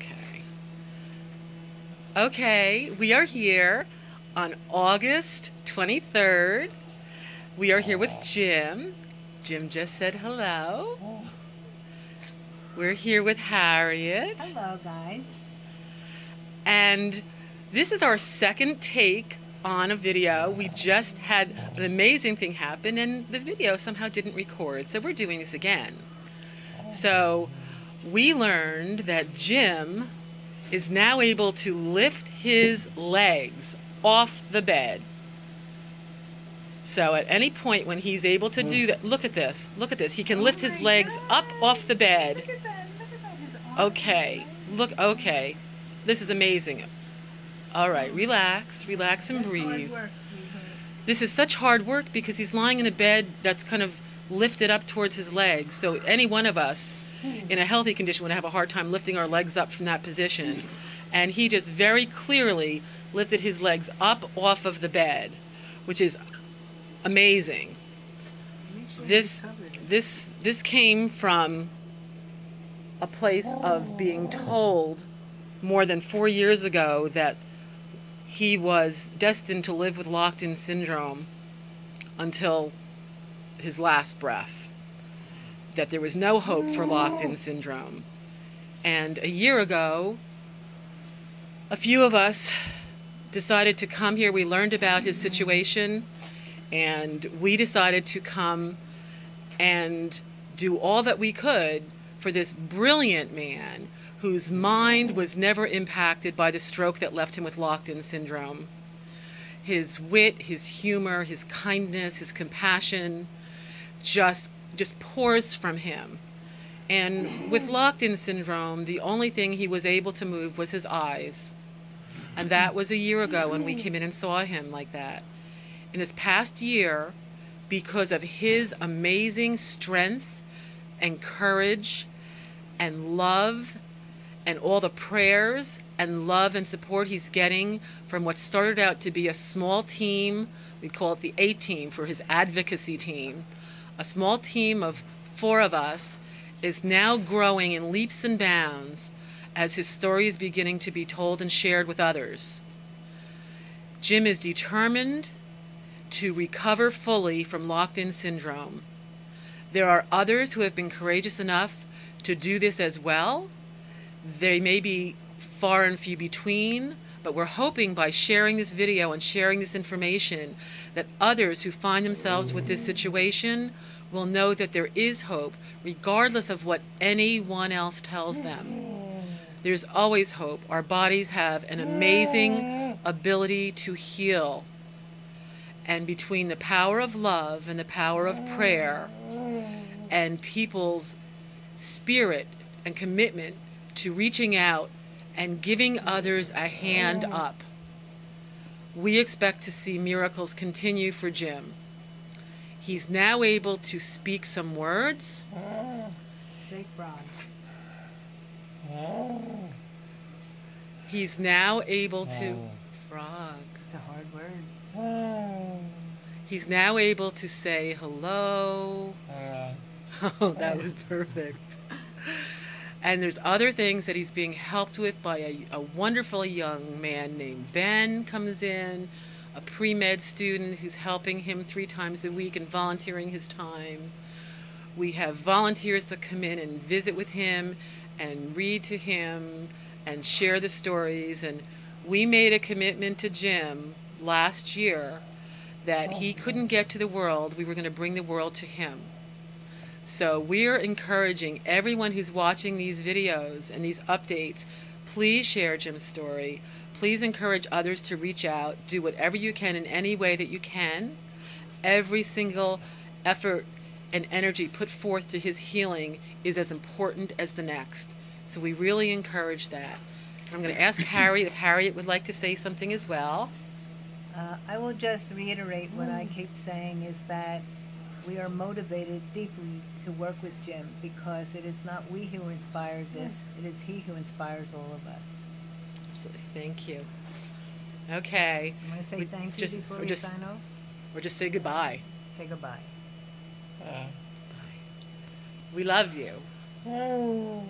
Okay. Okay, we are here on August 23rd. We are here with Jim. Jim just said hello. Oh. We're here with Harriet. Hello, guys. And this is our second take on a video. We just had an amazing thing happen and the video somehow didn't record. So we're doing this again. Oh. So we learned that Jim is now able to lift his legs off the bed. So at any point when he's able to do hmm. that, look at this, look at this. He can Oh lift his legs up off the bed. Look at that. Look at that. His. Okay, look, okay. This is amazing. All right, relax, relax and breathe. This is such hard work because he's lying in a bed that's kind of lifted up towards his legs. So any one of us in a healthy condition would have a hard time lifting our legs up from that position. And he just very clearly lifted his legs up off of the bed, which is amazing. This this this came from a place of being told more than 4 years ago that he was destined to live with locked-in syndrome until his last breath. That there was no hope for locked-in syndrome. And a year ago, a few of us decided to come here. We learned about his situation and we decided to come and do all that we could for this brilliant man whose mind was never impacted by the stroke that left him with locked in syndrome. His wit, his humor, his kindness, his compassion just just pours from him. And with locked in syndrome, the only thing he was able to move was his eyes. And that was a year ago when we came in and saw him like that. In this past year, because of his amazing strength and courage and love and all the prayers and love and support he's getting from what started out to be a small team, we call it the A team for his advocacy team. A small team of four of us is now growing in leaps and bounds as his story is beginning to be told and shared with others. Jim is determined to recover fully from locked in syndrome. There are others who have been courageous enough to do this as well. They may be far and few between, but we're hoping by sharing this video and sharing this information that others who find themselves with this situation will know that there is hope, regardless of what anyone else tells them. There's always hope. Our bodies have an amazing ability to heal. And between the power of love and the power of prayer and people's spirit and commitment to reaching out and giving others a hand oh. up, we expect to see miracles continue for Jim. He's now able to speak some words. Oh. Say frog. Oh. He's now able to frog. It's a hard word. He's now able to say hello. Uh. Oh, that was perfect. And there's other things that he's being helped with by a, a wonderful young man named Ben comes in, a pre-med student who's helping him three times a week and volunteering his time. We have volunteers that come in and visit with him and read to him and share the stories. And we made a commitment to Jim last year that he oh. couldn't get to the world. We were going to bring the world to him. So we're encouraging everyone who's watching these videos and these updates, please share Jim's story. Please encourage others to reach out. Do whatever you can in any way that you can. Every single effort and energy put forth to his healing is as important as the next. So we really encourage that. I'm going to ask Harriet if Harriet would like to say something as well. Uh, I will just reiterate what I keep saying is that we are motivated deeply to work with Jim because it is not we who inspired this, hmm. it is he who inspires all of us. Absolutely. Thank you. Okay. I'm going to say We thank just- you before we we just- sign off. Or just say goodbye. Say goodbye. Uh, bye. We love you. Oh.